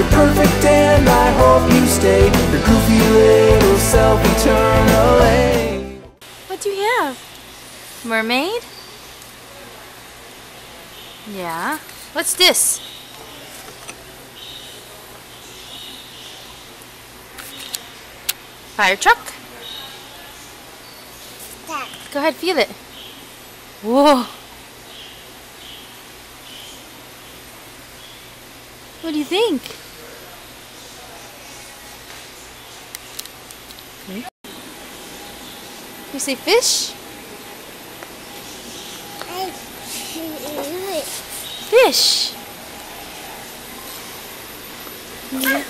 You're perfect and I hope you stay Your goofy little self eternally What do you have? Mermaid? Yeah. What's this? Fire truck? Go ahead, feel it. Whoa. What do you think? You see fish? Fish. Yeah.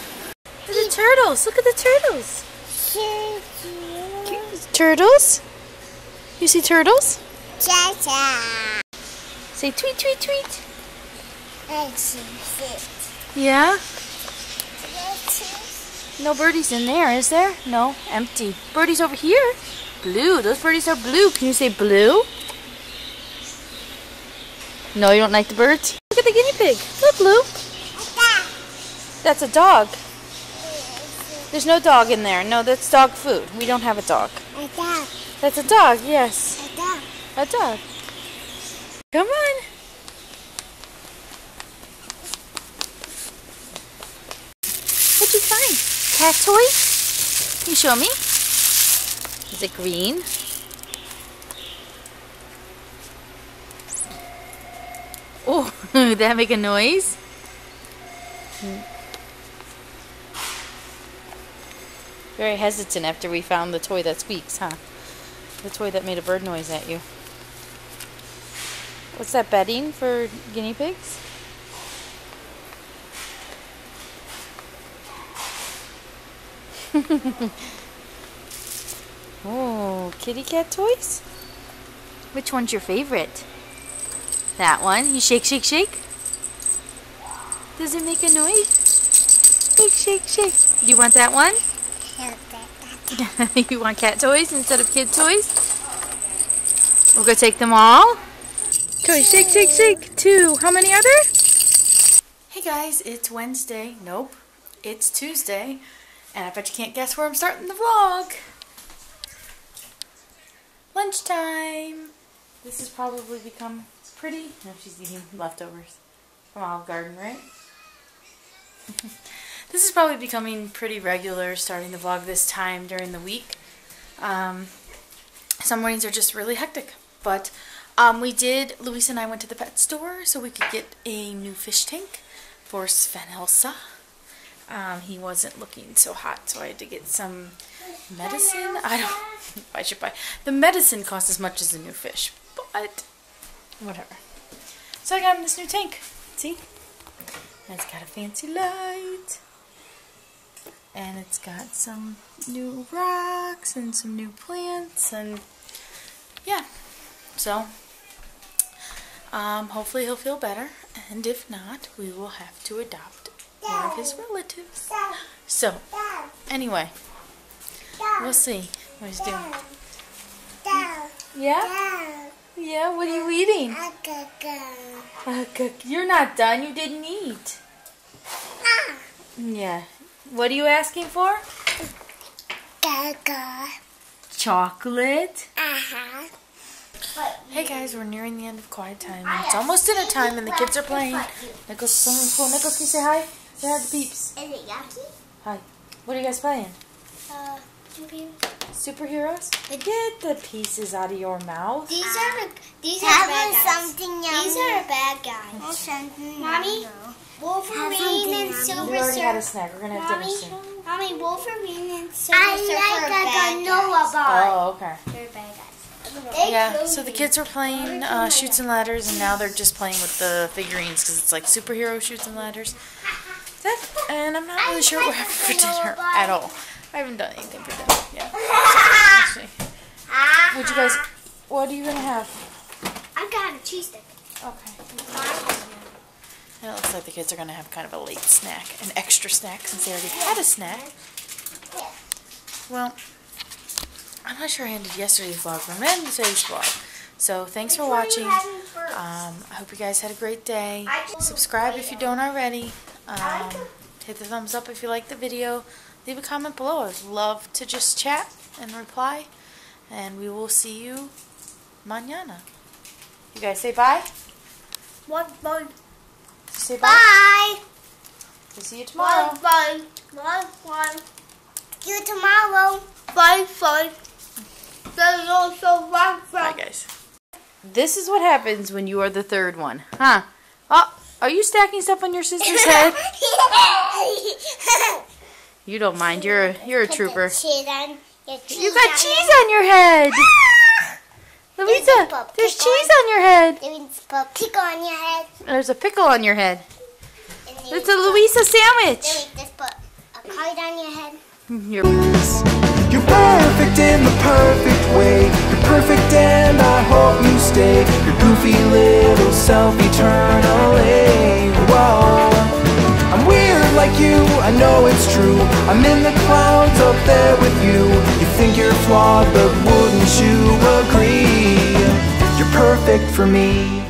The turtles. Look at the turtles. Turtles? You see turtles? Cha cha. Say tweet, tweet, tweet. Yeah? No birdies in there, is there? No, empty. Birdies over here. Blue. Those birdies are blue. Can you say blue? No, you don't like the birds? Look at the guinea pig. Look, Blue. That's a dog. There's no dog in there. No, that's dog food. We don't have a dog. A dog. That's a dog, yes. A dog. A dog. Come on. What'd you find? Cat toy? Can you show me? Is it green? Oh, did that make a noise? Very hesitant after we found the toy that squeaks, huh? The toy that made a bird noise at you. What's that, bedding for guinea pigs? oh, kitty cat toys? Which one's your favorite? That one? You shake, shake, shake? Does it make a noise? Shake, shake, shake. Do you want that one? You want cat toys instead of kid toys? We'll go take them all. Go shake, shake, shake. Two. How many are there? Hey guys, it's Wednesday. Nope, it's Tuesday. And I bet you can't guess where I'm starting the vlog. Lunchtime. This has probably become pretty. No, she's eating leftovers from Olive Garden, right? this is probably becoming pretty regular starting the vlog this time during the week. Um, some mornings are just really hectic. But um, we did, Luis and I went to the pet store so we could get a new fish tank for Sven Elsa. Um, he wasn't looking so hot, so I had to get some medicine. I don't, I should buy. The medicine costs as much as the new fish, but whatever. So I got him this new tank. See? And it's got a fancy light. And it's got some new rocks and some new plants and yeah. So um, hopefully he'll feel better. And if not, we will have to adopt one of his relatives. So, anyway, we'll see what he's doing. Yeah? Yeah, what are you eating? You're not done. You didn't eat. Yeah. What are you asking for? Chocolate? Uh-huh. Hey guys, we're nearing the end of quiet time. It's almost dinner time and the kids are playing. Nicholas, cool. Nicholas, can you say hi? Say hi to the peeps. Is it yucky? Hi. What are you guys playing? Uh, computer. Superheroes? Get the pieces out of your mouth. These are the, these are bad was guys. something yummy. These are bad guys. something Mommy? yummy. Wolverine something and yummy. Silver We already had a snack. We're gonna have dinner Mommy, soon. Mommy, Wolverine and Silver I Surfer like are a bad granola guys. bar. Oh, okay. They're bad guys. Yeah, so the kids were playing uh, Chutes and Ladders, and now they're just playing with the figurines because it's like superhero Chutes and Ladders. That, and I'm not really sure what we're having for dinner at all. I haven't done anything for dinner yet. Let's see. Would you guys? What are you gonna have? I got a cheese stick. Okay. And It looks like the kids are gonna have kind of a late snack, an extra snack since they already had a snack. Well, I'm not sure I ended yesterday's vlog, but I'm gonna end today's vlog. So thanks for watching. Um, I hope you guys had a great day. Subscribe if you don't already. Um, hit the thumbs up if you like the video. Leave a comment below. I'd love to just chat and reply. And we will see you mañana. You guys say bye? One, bye? Say bye. Bye. We'll see you tomorrow. Bye. Bye. Bye. See you tomorrow. Bye. Bye. There's also bye. Bye, guys. This is what happens when you are the third one, huh? Oh, are you stacking stuff on your sister's head? You don't mind. You're a, you're a trooper. Cheese on cheese You got on cheese on your head. Ah! Louisa, put there's cheese on your head. There is a pickle on your head. There's a pickle on your head. It's a Louisa sandwich. is a card on your head. You're You're perfect in the perfect way. You're perfect and I hope you stay. Your goofy little self eternally. Whoa. I'm weird like you, I know it's true. I'm in the clouds up there with you. You think you're flawed, but wouldn't you agree? You're perfect for me.